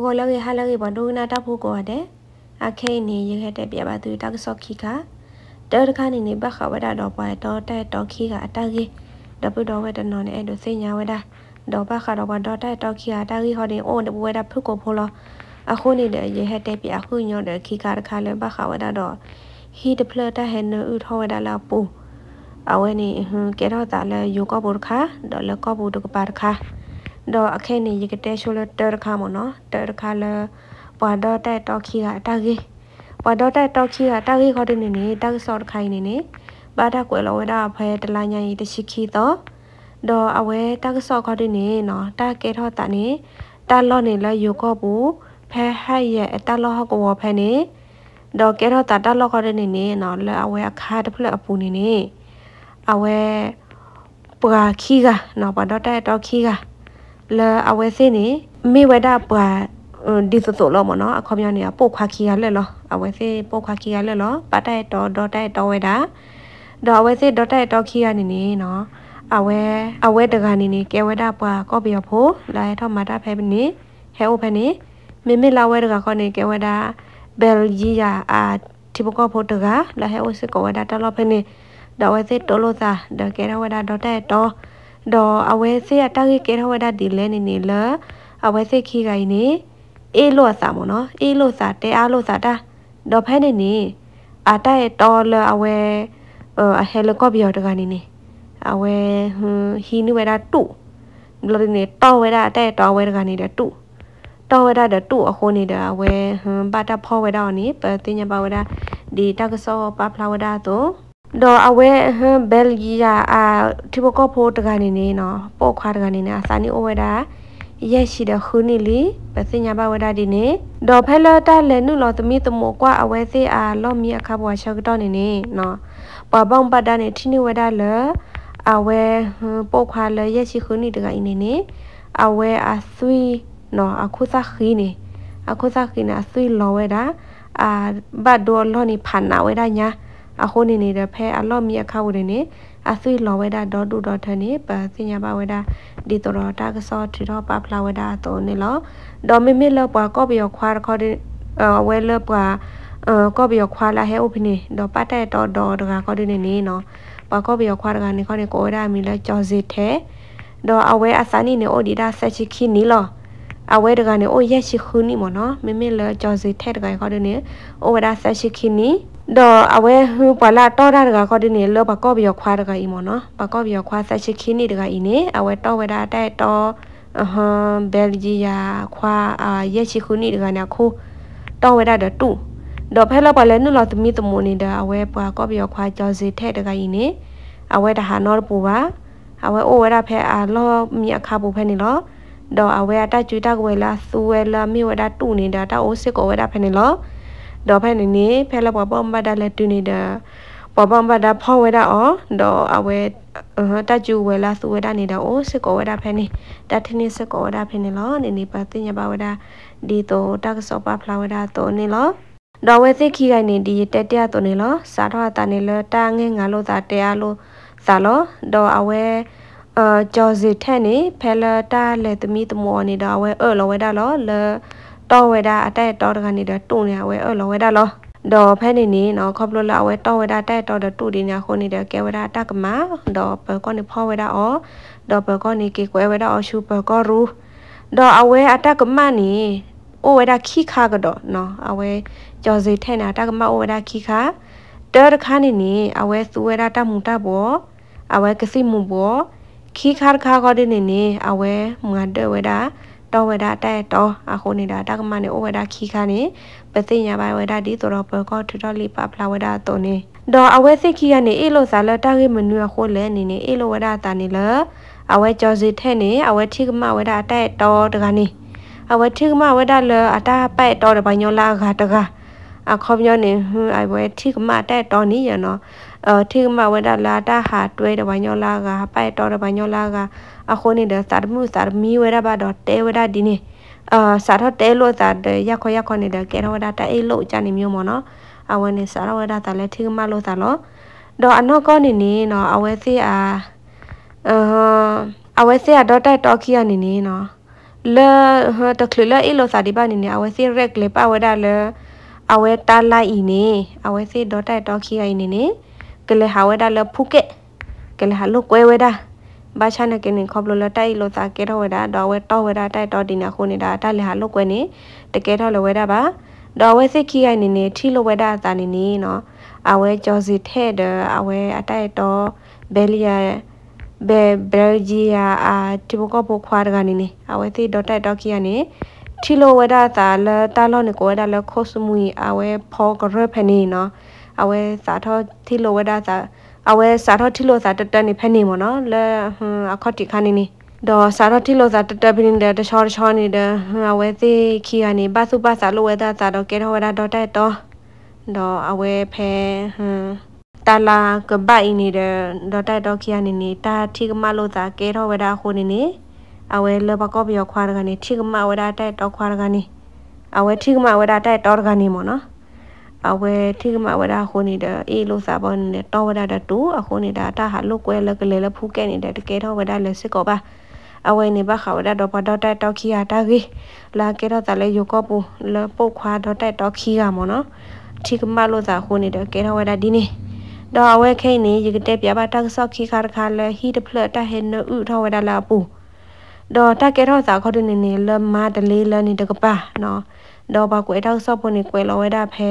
ကိုလောကေဟာလောကေဘဒုနာတာဖို့ကိုတဲ့အခဲနေရခဲ့တဲ့ပြပါသူတကဆော့ခိကတဲတခါနေနေဘခဝဒတော့ပွားတော့တဲ့တော့ခိကအတကြီးဒပုတော်ဝဲတနော်နဲ့အဲ့လိုစိညာဝဒတော့ဘခတော့ဘတော့တဲ့တော့ခိကအတကြီးဟောဒီအိုးတပွေးတာဖုတ်ကိုဖိုးလောအခုနေတဲ့ရဟတဲ့ပြအခုညောတဲ့ခိကတခါလဲဘခဝဒတော့ဟီတဖလတာဟဲနဥထောဝဒလာပူအဝဲနေဟန်ကဲတော့တာလဲယောကဘူခါဒေါ်လကဘူတကပါခါ တော့အခဲနေရကတဲ့ရှိုလတရခါမနော်တရခါလဲပွာတော့တဲ့တော့ခိကအတကြီးပွာတော့တဲ့တော့ခိကအတကြီးခေါ်တဲ့နေနေတက်ဆော့ခိုင်နေနေဘာတာကွယ်လောဝဒဖဲတလာညာရီတရှိခိတော့တော့အဝဲတက်ဆော့ခေါ်တဲ့နေနော်တကဲထောတာနေတာလော့နေလဲယောကဘူဖဲဟဲ့ရဲ့တလော့ဟကောဖဲနေတော့ကဲတော့တာတလော့ခေါ်တဲ့နေနေနော်လဲအဝဲအခါတဖလက်အပူနေနေအဝဲပွာခီကနော်ပါတော့တဲ့တော့ခီက လဲအဝဲစင်းနေမိဝဒပွာဒီစစိုလောမနော်အခေါမြောင်းနေပုတ်ခွာခီရလဲလောအဝဲစေပုတ်ခွာခီရလဲလောပတဲ့တော့တော့တဲ့တော့ဝဲတာတော့အဝဲစေတော့တဲ့တော့ခီရနေနေနော်အဝဲအဝဲတကနေနေကဲဝဲတာပွာကော့ပြောဖို့လာထောက်မတာဖဲနေဟဲအိုဖဲနေမိမိလာဝဲတကခေါနေကဲဝဲတာဘယ်ဂျီယာအာတိပကောဖို့တကလာဟဲအိုစကောဝဲတာတလောဖဲနေတော့ဝဲစေတိုလိုသာဒကဲဝဲတာတော့တဲ့ တော့တော့အဝဲစေရတာကဲဝဲတာဒီလဲနေနေလအဝဲစေခီကိုင်းနေအေးလို့စာမနော်အေးလို့စာတဲအားလို့စာတာတော့ဖဲနေနေအာတဲ့တော်လအဝဲအဟဲလကော့ပြောတကနေနေအဝဲဟဟီနူဝဲတာတုဘလနေတော်ဝဲတာတဲ့တော်ဝဲတကနေတဲ့တုတော်ဝဲတာတဲ့တုအခုနေတဲ့ဝဲဟမ်ပါတာဖောဝဲတာနိပတင်ညာပါဝဲတာဒီတကဆောပါဖလာဝဲတာတော့ တော့အဝဲဟမ်ဘယ်ဂီယာအာတိဘကောဖိုတကနေနေနော်ပို့ခွာတကနေနေအစာနီအိုဝဲတာရက်ရှိတဲ့ခုနီလီပစညာဘဝဒဒီနေဒေါ်ဖဲလတာလဲနုလောသမီတမောကွာအဝဲစေအားလော့မီအခါဘွားရှောက်တော့နေနေနော်ပပောင်ပတ်တာနေထိနေဝဒလအဝဲပုတ်ခွာလဲရက်ရှိခုနီတကအိနေနေအဝဲအဆွီနော်အခုစားခီနေအခုစားခီနေအဆွီလောဝဲတာအာဘတ်ဒေါ်လောနေဖန်နာဝဲတာညာ အခုနေနေတဲ့ဖဲအလော့မီအခါဝနေနေအဆွေလောဝဲတာဒေါ်တူဒေါ်ထနေပစညာပါဝဲတာဒီတော်တာကစောထီတော့ပပလာဝဲတာတော့နေလောဒေါ်မီမီလောပွားကော့ဘီယခွာခေါ်ဒီအဝဲလောပွားအကော့ဘီယခွာလာဟဲဥပနေဒေါ်ပတ်တဲ့တော်တော်တကခေါ်ဒီနေနေနော်ပွားကော့ဘီယခွာတကနေခေါ်နေကိုရမီလဲကြော်စီထဲဒေါ်အဝဲအစနီနေအိုဒီတာဆက်ချီခီနီလောအဝဲတကနေအိုရက်ရှိခူနီမနော်မမေလဲကြော်စီထဲတကခေါ်ဒီနေအိုဝဒါဆက်ချီခီနီ တော့အဝဲဟူပလာတော့တာကခေါ်တဲ့နေလောဘကောပြီးခွာတကဤမနော်ဘကောပြီးခွာဆက်ချစ်ခင်းနေတကဤနေအဝဲတော့ဝဲတာတဲ့တော့အဟမ်ဘယ်ဂျီယာခွာအာရက်ချီခုနေတကနာခိုးတော့ဝဲတာတော့တူတော့ဖဲလောက်ပါလဲနုလောက်သမီးတမိုးနေတဲ့အဝဲပွားကောပြီးခွာကြောစီထဲတကဤနေအဝဲတဟာနော်ပူပါအဝဲအိုဝဲတာဖဲအာလောမြအခါပူဖဲနေလောတော့အဝဲအတကျွတကဝဲလာစူဝဲလာမြေဝဲတာတူနေတာတာအိုစစ်ကိုဝဲတာဖဲနေလော ဒေါ်ဖဲနေနေဖဲလပေါ်ပေါ်မတ်ဒါလက်တူနေတာပေါ်ပေါ်မတ်ဒါဖောဝဲတာအော်ဒေါ်အဝဲတကျူဝဲလာစဝဲတာနေတာအိုစစ်ကောဝဲတာဖဲနေတထင်းစစ်ကောဝဲတာဖဲနေလောနေနေပါတင်ညာပါဝဲတာဒီတော့တက်ဆောပါဖလာဝဲတာတော့နေလောဒေါ်ဝဲသိခိကိုင်နေဒီတက်တက်တော့နေလောစားတော့တာနေလောတာငဲငါလို့သာတရားလို့စားလောဒေါ်အဝဲအာကြော်စီထက်နေဖဲလာတာလေသမီးတမောနေတာဝဲအဲ့လောဝဲတာလောလေ တော်ဝဲတာအတက်တော်တကနေတော့တုံနေဝဲအဲ့လောဝဲတာလောဒေါ်ဖဲနေနေနော်ခေါပလိုလာဝဲတော်ဝဲတာတက်တော်တူဒီညာခုနေတဲ့ကဲဝဲတာတက်ကမာဒေါ်ပကောနေဖောဝဲတာအောဒေါ်ပကောနေကေကွဲဝဲတာအောရှူပကောရူဒေါ်အဝဲအတက်ကမနီအိုဝဲတာခိခါကတော့နော်အဝဲကြော်စီထဲနာတက်ကမအိုဝဲတာခိခါတော်တခါနေနေအဝဲစူဝဲတာတမှုတဘောအဝဲကစီမှုဘောခိခါခါကောဒီနေနေအဝဲမွန်တဲ့ဝဲတာ တော်ဝဒတဲ့တော်အခုနေတာတကမနေဩဝဒခီခါနေပသိညာဘဝဒဒီတော်ပကောထထလီပပလာဝဒတော်နေဒေါ်အဝဲစိခီကနေအေလိုစားလတာကေမနူရခိုလဲနေနေအေလိုဝဒတာနေလအဝဲကြောစီထဲနေအဝဲထိကမဝဒတဲ့တော်တကနေအဝဲထိကမဝဒလအတာပဲ့တော်တပညောလာခါတကအခေါမျောနေဟွအဝဲထိကမတဲ့တော်နီရနော် အထိကမဝဒလာတာဟာတွဲတပညောလာကပဲ့တော်တပညောလာကအခုနေတဲ့စာမှုစာမီဝရဘာတော့တဲဝရဒီနေအာစာတော့တဲလို့စာရက်ခွရက်ခွနေတဲ့ကဲတော့ဝဒတဲအိလို့ကြနေမျိုးမနော်အဝဲနေစာတော့ဝဒတာလဲထိကမလို့စာလို့တော့အနောကောနေနေနော်အဝဲစီအာအာအဝဲစီကတော့တက်တော့ခီရနေနေနော် le ta khle la ilo sa di ba ni ne awe si rek le pa wa da le awe ta lai i ni awe si do ta to khi ai ni ni ke le ha wa da le phu ke ke le ha lo kwe wa da ဘာချနကနေခေါပလိုလတိုက်လို့သာကဲတော့ဝဲတာတော့ဝဲတော့ဝဲတာတိုက်တော့ဒီနာခုနေတာတက်လေဟာလုတ်ကွဲနေတကဲတော့လဝဲတာပါတော့ဝဲစစ်ခိရိုင်နေနေထီလိုဝဲတာသာနေနေနော်အဝဲကြောစီထဲ့တယ်အဝဲအတိုက်တော့ဘယ်လီယာဘယ်ဘယ်ဂျီယာအာတီဘကပိုခွာရကနေနေအဝဲသိတော့တိုက်တော့ခိရနေထီလိုဝဲတာသာလတာလောနေကိုဝဲတာလခိုစမူအဝဲဖောကရဖနေနော် အဝဲစာထောထီလိုဝဲတာသာအဝဲစာထောထီလိုစာတတနေဖနေမနော်လဲအခေါတိခါနေနေတော့စာတော့တိလို့စာတတပင်းတဲ့တချောတချောနေတဲ့အဝဲသေးခီကနေပါစုပါစာလို့ဝဲတာစာတော့ကဲတော့ဝဲတာတော့တဲ့တော့တော့အဝဲဖဲဟမ်တလာကပိုင်နေတဲ့တော့တဲ့တော့ခီကနေနေတာထိကမလို့စာကဲတော့ဝဲတာခုနေနေအဝဲလဘကောပြောခွာရကနေထိကမဝဲတာတဲ့တော့ခွာရကနေအဝဲထိကမဝဲတာတဲ့တော့ကနေမနော် အဝဲထိကမဝဒခုနေတဲ့အေးလို့စာပေါ်နေတဲ့တော့ဝဒတတူအခုနေတာတဟာလုတ်ကွဲလကလေးလဖူးကဲနေတဲ့တကယ်တော့ဝဒလက်စစ်ကောပါအဝဲနေပါခဝဒတော့ပတော့တက်တော့ခီယာတာကြီးလာကေတော့တလေယကောပူလပုတ်ခွာတော့တက်တော့ခီကမနော်ထိကမလို့သာခုနေတဲ့ကေတော့ဝဒဒီနေတော့အဝဲခိနေရကတဲ့ပြပါတက်ဆော့ခီခါခါလဲဟီတဖလတဟဲနဥထောဝဒလာပူတော့တက်ကေတော့သာခေါ်တဲ့နေနေလမတလေးလနေတကပါနော် တော့ဘာကွယ်တော့ဆော့ဖို့နေကွယ်လောဝဲတာဖဲ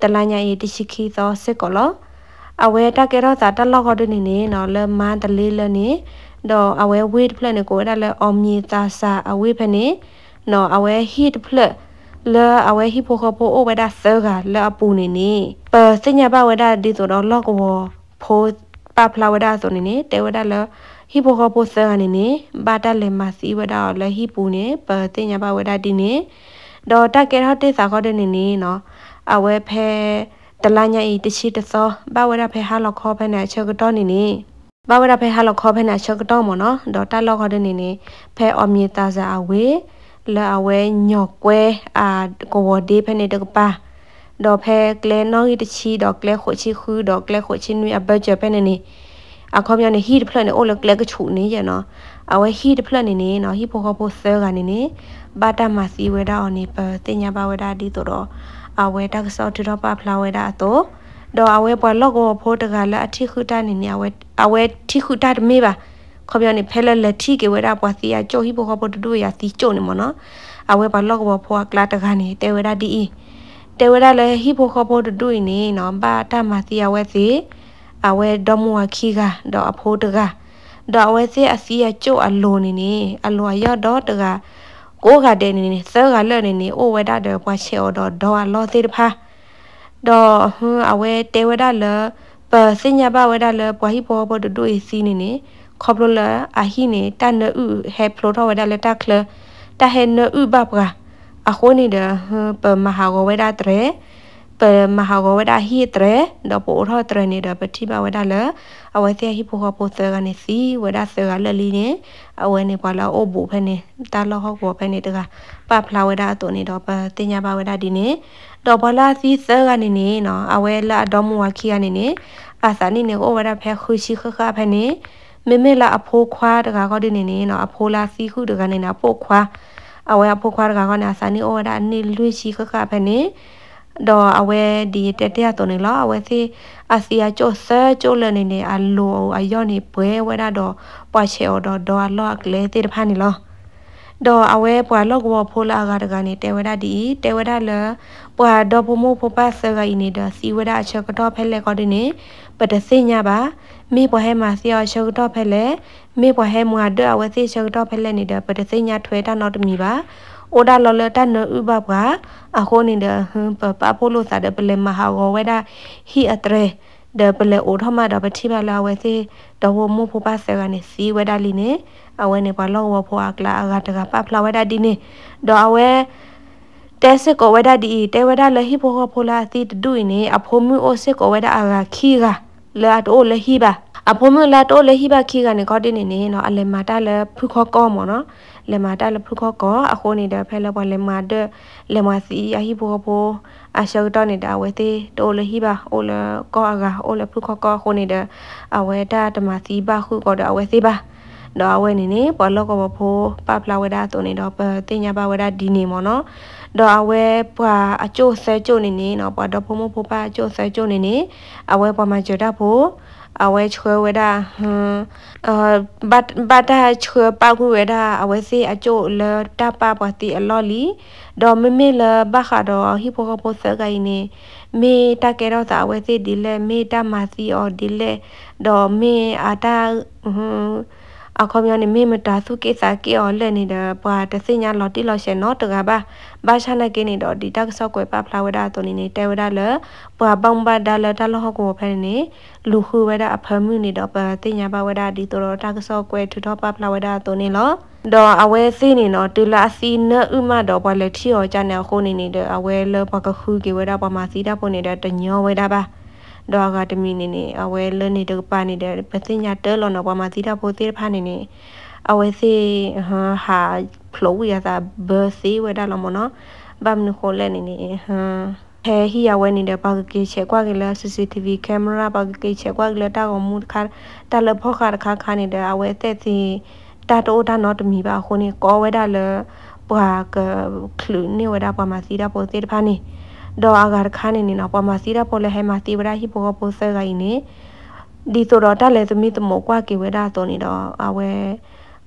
တလညာရီတရှိခီသောစစ်ကောလောအဝဲတက်ကေတော့သာတက်လောက်ခေါ်တဲ့နေနေနော်လမတလေးလနေတော့အဝဲ weight plan ကိုဒါလည်းအမီတာစာအဝဲဖနေနော်အဝဲ heat plan လာအဝဲဟိဖိုခဖိုအိုဝဒါဆာကလာပူနေနေပစညာဘဝဒါဒီဆိုတော့လော့ကောဖိုပပလာဝဒါဆိုနေနေတဲဝဒါလဟိဖိုခဖိုဆာကနေနေဘာတလေမစီဝဒါလဟိပူနေပစညာဘဝဒါဒီနေ တော့တက်ကေရတဲ့စာခေါ်တဲ့နေနေနော်အဝဲဖဲတလညာဤတရှိတသောဘဝဒါဖဲဟာလောက်ခေါ်ဖဲနေချက်ကတော့နေနေဘာဝရဖဲဟာလောက်ခေါ်ဖဲနာချက်တော့မနော်ဒေါ်တာလောက်ခေါ်တဲ့နေနေဖဲအမြေတာစာအဝေးလာအဝဲညော့ကွဲအာကိုဝဒီဖဲနေတကပါဒေါ်ဖဲကလဲနောင်းဤတချီဒေါ်ကလဲခိုချီခူးဒေါ်ကလဲခိုချီနွေအဘတ်ချဖဲနေနေအခေါ်မြနေဟီတဖလက်နေအိုလကလဲကချူနေရနော်အဝဲဟီတဖလက်နေနေနော်ဟီဖိုခေါ်ဖိုဆဲကနေနေ ဘာတာမစီဝဲတာအော်နေပတင်ညာပါဝဲတာဒီတော့အဝဲတက်ဆော့တူတော့ပါဖလာဝဲတာတော့တော့အဝဲပွားလော့ကိုဖိုးတကလည်းအထိခုတနေနေအဝဲအဝဲထိခုတမေးပါခေါပြောနေဖဲလက်လက်ထိကေဝဲတာပွားစီယာကြိုဟိဘောဘောတူရစီကြိုနေမနော်အဝဲပါလော့ကိုဖိုးကလာတကနေတဲဝဲတာဒီတဲဝဲတာလည်းဟိဘောဘောတူနေနော်ဘာတမစီယာဝဲစီအဝဲဒေါ်မွာခီကတော့အဖိုးတကတော့အဝဲစီအစီယာကြိုအလိုနေနေအလိုရတော့တက ကိုကတဲ့နေနေဆဲကလည်းနေနေအိုဝဲတာတော့ပွားချေတော့ဒေါ်အလောသေးတဖာတော့ဟွန်းအဝဲတဲဝဒလပစညာဘဝဒလပွားဟိဘောဘဒဒိုအစီနေနေခေါပလလအဟိနေတန်နဥဟဲဖလိုတော့ဝဒလတက်ခလတဟဲနဥဘပကအခုနေတဲ့ပမဟာဂဝဒတရေ ပမဟာဂဝဒဟိတရေတော့ပိုထောတရေနေတဲ့ပတိဘဝဒလအဝဲစီဟိဖိုဟပိုသကနေစီဝဒဆကလလီနေအဝဲနေပါလာအိုဘူဖဲနေတာလောဟောဘောဖဲနေတကပဖလာဝဒအတုန်နေတော့ပတင်ညာဘဝဒဒီနေတော့ဘလာစီဆကနေနေနော်အဝဲလာတော့မဝခီကနေနေအာစာနေနေကိုဝဒဖဲခူရှိခခဖဲနေမေမေလာအဖိုးခွာတကကောဒီနေနေနော်အဖိုးလာစီခုတကနေနာပို့ခွာအဝဲအဖိုးခွာတကကောနေအာစာနေဩဝဒအနေလွှရှိခခဖဲနေ တော့အဝဲဒီတက်တက်တော်နေလားအဝဲစီအစီယာကျိုဆာကျိုလနေနေအလိုအယောနေပွဲဝဲတော့ပွားချေတော့ဒေါ်လော့ကလေးတေတဖာနေလားတော့အဝဲပွာလော့ကောဖိုလာကတကနေတေဝဒဒီတေဝဒလပွာတော့ဘမိုးဖပဆကဤနေဒစီဝဒအချက်ကတော့ဖဲလေကောဒီနေပတစညပါမေပွားဟဲမှာစီအချက်ကတော့ဖဲလေမေပွားဟဲမွာဒအဝဲစီချက်ကတော့ဖဲလေနေတဲ့ပတစညထွဲတာတော့တမီပါ အိုဒါလော်လတနဥပပကအခိုနိဒဟပပပိုလိုစာဒပလေမဟာဂောဝဒဟီအတရေဒပလေအိုထမဒပတိမလာဝဲစီဒဝမှုဖပဆေကနေစီဝဒလီနေအဝဲနေပါလောဝဖောအကလာအကတကပဖလာဝဒဒီနေဒေါ်အဝဲတဲစစ်ကိုဝဒဒီတဲဝဒလဟိဖောဖောလာတိဒူနေအဖိုမှုအိုစစ်ကိုဝဒအာခီကလာတိုလဟိပါ အဖိုမူလာတိုလဟိပါခီကနေကောတင်းနေနေနော်အလေမာတာလဖုခောကောမောနော်လေမာတာလဖုခောကောအခုနေတဲ့ဖဲလဘလေမာဒလေမာစီအဟိဖိုဖိုအရှောတော့နေတာဝဲသေးတိုလဟိပါအိုလကောအကအိုလဖုခောကောအခုနေတဲ့အဝဲတာတမစီပါခုကောတော့အဝဲသေးပါတော့အဝဲနေနေပေါ်လော့ကဘဖိုးပပလာဝဲတာတိုနေတော့တင်ညာပါဝဲတာဒီနေမော်နော်တော့အဝဲပွာအကျိုးဆဲကျိုးနေနေနော်ပေါ်တော့ဖုံမဖိုးပါအကျိုးဆဲကျိုးနေနေအဝဲပေါ်မှာကြတာဖို့ အဝဲချွဲဝဲတာဟမ်အာဘတ်ဘတ်တာချွဲပါကူဝဲတာအဝဲစီအကျိုးလတပါပတိအလော်လီဒေါ်မမေလဘခါတော့ဟိပိုကပိုဆကိုင်းနေမေတကဲတော့သာအဝဲစီဒီလေမေတမစီအော်ဒီလေဒေါ်မေအာတာဟမ် အခုမျိုးနေမေမတာစုကိစ္စကေော်လက်နေတဲ့ပွာတစညာလော်တီလော်ရှင်နော်တကပါဘာရှာနေကိနေတော့ဒီတက်ဆော့ကွယ်ပဖလာဝဒါတိုနေနေတဲဝဒါလပွာဘောင်ဘာဒါလတလဟကိုဖဲနေလူခုဝဒါအဖမှုနေတော့ပတင်ညာပါဝဒါဒီတော်တက်ဆော့ကွယ်ထူတော့ပဖလာဝဒါတိုနေလောတော့အဝဲစီနေနော်တူလာစီနဥမတော့ဘလက်ထီရောကြနေခုနေနေတဲ့အဝဲလပကခုကေဝဒါပမာစီတာပုံနေတဲ့တညောဝဒါပါ တော့ကတမီနေနေအဝဲလနေတော့ပါနေတဲ့ပစညာတဲလောနော်ပမာစီတာပိုသေးဖာနေနေအဝဲစီဟာဟာဖလိုဝီယာသာဘာစီဝဒါလောမနော်ဘမ်နခိုလဲနေနေဟာဟဲဟီယဝဲနေတဲ့ပါကကေချက်ကွာကလေး CCTV ကင်မရာပါကကေချက်ကွာကလေးတာကမူခါတလဖောခါခါခါနေတဲ့အဝဲတဲ့စီတာတိုတာနော်တမီပါခုနေကောဝဲ ဒါလပွာကခလူနေဝဲဒါပမာစီတာပိုသေးတဖာနေတော့အဂါခါနေနေနော်ပမာစီတာပိုလဲဟဲမာတီဝရာဟိပိုကပိုဆဲကိုင်းနေဒီဆိုတော့တက်လဲသမီးတမောကွာကေဝဲဒါတော့နေတော့အဝဲ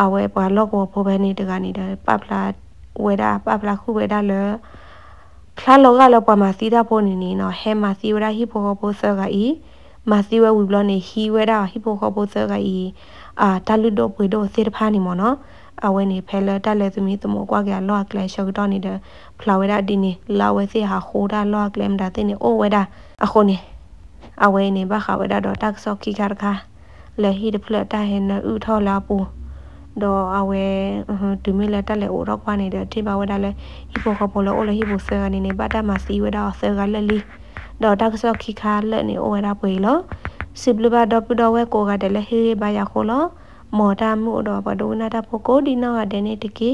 အဝဲပွာလော့ကိုဖိုးပဲနေတကနေတယ်ပပလာဝဲဒါပပလာခုဝဲဒါလဲဖလာလောကလောပမာစီတာပိုနေနေနော်ဟဲမာစီဝရာဟိပိုကပိုဆဲကိုင်းမာစီဝဲဝီဘလနေဟီဝဲဒါဟိပိုကပိုဆဲကိုင်းအာတလူတော့ပွေတော့စေတဖာနေမော်နော် အဝဲနေဖဲလတက်လဲသူမီတမောကွာကလောကလဲရှောက်တော့နေတဲ့ဖလာဝဲတာဒီနေလာဝဲစီဟာခိုးတာလောကလဲမဒါတဲ့နေအိုဝဲတာအခုနေအဝဲနေဘခဝဲတာတော့တက်ဆော့ခိကာခါလဲဟီဒဖလတာဟဲနဥထောလာပူတော့အဝဲဒီမီလက်တက်လဲအိုတော့ကွာနေတဲ့ထိပါဝဲတာလဲဟီပိုခပိုလောအိုလဲဟီပိုဆာနေနေဘာတာမစီဝဲတာဆာကလဲလီတော့တက်ဆော့ခိကာလက်နေအိုဝဲတာပွေလောစီဘလဘတော့ပူတော့ဝဲကိုကတယ်လဲဟီဘာယာခိုလော မော်တာမှုတော်ဘဒုနာတဖို့ကိုဒီနောကဒနေတကေ